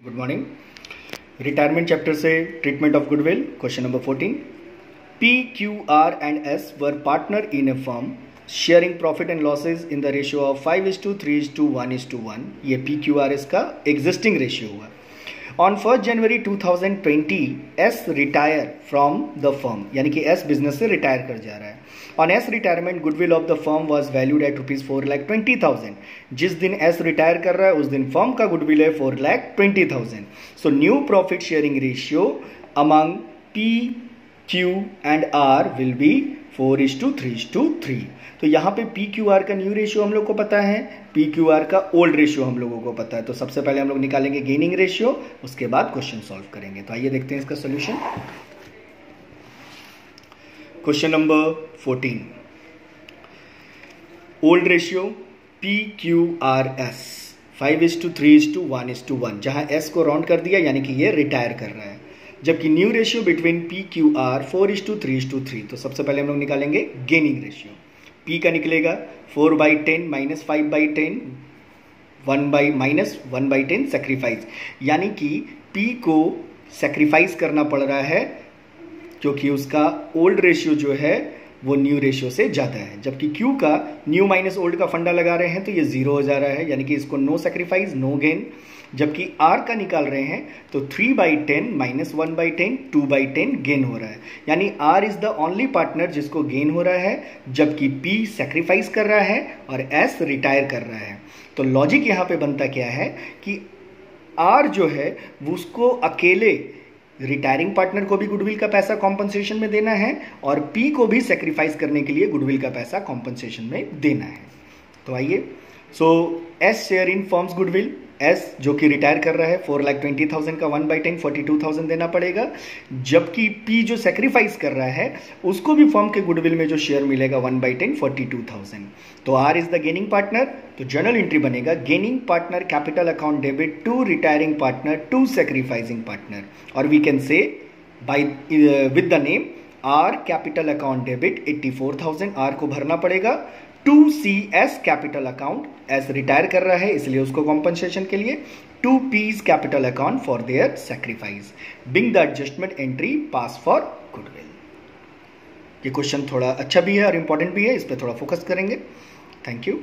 Good morning retirement chapter से treatment of goodwill question number fourteen P Q R and S were partner in a firm sharing profit and losses in the ratio of five is to three is to one is to one ये P Q R S का existing ratio हुआ। On first January 2020 S retire from the firm यानी कि S business से retire कर जा रहा है। On S retirement goodwill of the firm was valued at rupees four lakh twenty thousand जिस दिन एस रिटायर कर रहा है, उस दिन फर्म का गुडविल है four lakh twenty thousand so new profit sharing ratio among P Q and R will be four is to three is to three. तो यहाँ पे पी क्यू आर का न्यू रेशियो हम लोग को पता है पी क्यू आर का ओल्ड रेशियो हम लोगों को पता है। तो सबसे पहले हम लोग निकालेंगे गेनिंग रेशियो उसके बाद क्वेश्चन सॉल्व करेंगे। तो आइए देखते हैं इसका solution question number fourteen old ratio P Q R S five is to three is to one is to one जहाँ एस को राउंड कर दिया, यानी कि ये रिटायर कर रहा है। जबकि new ratio between P Q R four is to three is to three तो सबसे पहले हम लोग निकालेंगे गेनिंग रेशियो पी का निकलेगा four by ten minus five by ten one by minus one by ten sacrifice यानी कि पी को सेक्रीफाइस करना पड़ रहा है क्योंकि उसका ओल्ड रेशियो जो है वो न्यू रेशियो से ज़्यादा है। जबकि क्यू का न्यू माइनस ओल्ड का फंडा लगा रहे हैं तो ये ज़ीरो हो जा रहा है, यानी कि इसको नो सेक्रीफाइस नो गेन जबकि आर का निकाल रहे हैं तो three by ten minus one by ten two by ten gain हो रहा है। यानी R is the only partner जिसको गेन हो रहा है, जबकि पी सेक्रीफाइस कर रहा है और एस रिटायर कर रहा है। तो लॉजिक यहाँ पे बनता क्या है कि आर जो है उसको अकेले रिटायरिंग पार्टनर को भी गुडविल का पैसा कॉम्पनसेशन में देना है और पी को भी सेक्रीफाइस करने के लिए गुडविल का पैसा कॉम्पनसेशन में देना है। तो आइए। So S share in forms goodwill S जो कि रिटायर कर रहा है फोर लाख ट्वेंटी थाउज़ेंड का one by ten forty two thousand देना पड़ेगा। जबकि पी जो सेक्रीफाइस कर रहा है, उसको भी फॉर्म के गुडविल में जो शेयर मिलेगा one by ten forty two thousand तो R is the gaining partner तो जर्नल एंट्री बनेगा। Gaining partner capital account debit to retiring partner to sacrificing partner और we can say by with the name R capital account debit eighty four thousand R को भरना पड़ेगा। To C S capital account S retire कर रहा है, इसलिए उसको compensation के लिए to P's capital account for their sacrifice being the adjustment entry pass for goodwill ये क्वेश्चन थोड़ा अच्छा भी है और इंपॉर्टेंट भी है, इस पर थोड़ा फोकस करेंगे. Thank you